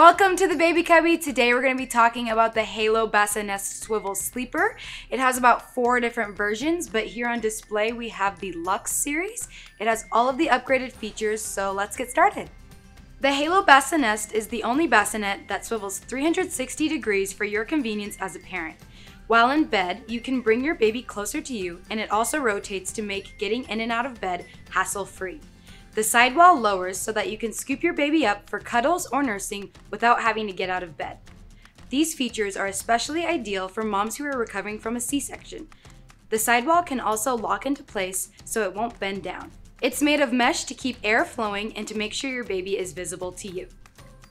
Welcome to the Baby Cubby. Today we're going to be talking about the Halo Bassinest Swivel Sleeper. It has about four different versions, but here on display we have the Lux series. It has all of the upgraded features, so let's get started. The Halo Bassinest is the only bassinet that swivels 360 degrees for your convenience as a parent. While in bed, you can bring your baby closer to you, and it also rotates to make getting in and out of bed hassle-free. The sidewall lowers so that you can scoop your baby up for cuddles or nursing without having to get out of bed. These features are especially ideal for moms who are recovering from a C-section. The sidewall can also lock into place so it won't bend down. It's made of mesh to keep air flowing and to make sure your baby is visible to you.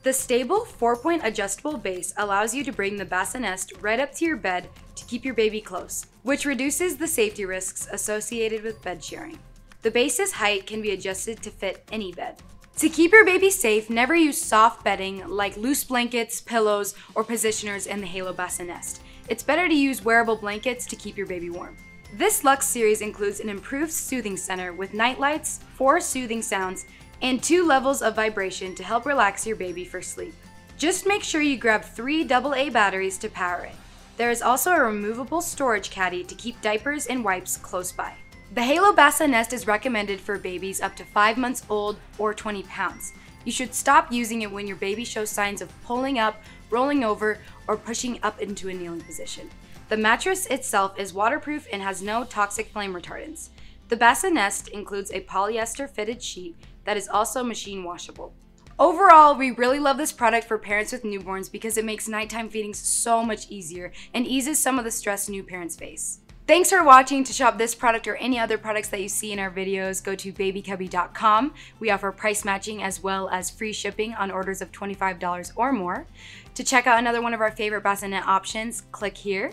The stable 4-point adjustable base allows you to bring the bassinet right up to your bed to keep your baby close, which reduces the safety risks associated with bed sharing. The base's height can be adjusted to fit any bed. To keep your baby safe, never use soft bedding like loose blankets, pillows, or positioners in the Halo Bassinest. It's better to use wearable blankets to keep your baby warm. This Lux series includes an improved soothing center with night lights, four soothing sounds, and two levels of vibration to help relax your baby for sleep. Just make sure you grab three AA batteries to power it. There is also a removable storage caddy to keep diapers and wipes close by. The Halo Bassinest is recommended for babies up to 5 months old or 20 pounds. You should stop using it when your baby shows signs of pulling up, rolling over, or pushing up into a kneeling position. The mattress itself is waterproof and has no toxic flame retardants. The bassinet includes a polyester fitted sheet that is also machine washable. Overall, we really love this product for parents with newborns because it makes nighttime feedings so much easier and eases some of the stress new parents face. Thanks for watching. To shop this product or any other products that you see in our videos, go to babycubby.com. We offer price matching as well as free shipping on orders of $25 or more. To check out another one of our favorite bassinet options, click here.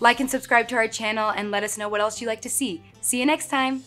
Like and subscribe to our channel and let us know what else you'd like to see. See you next time.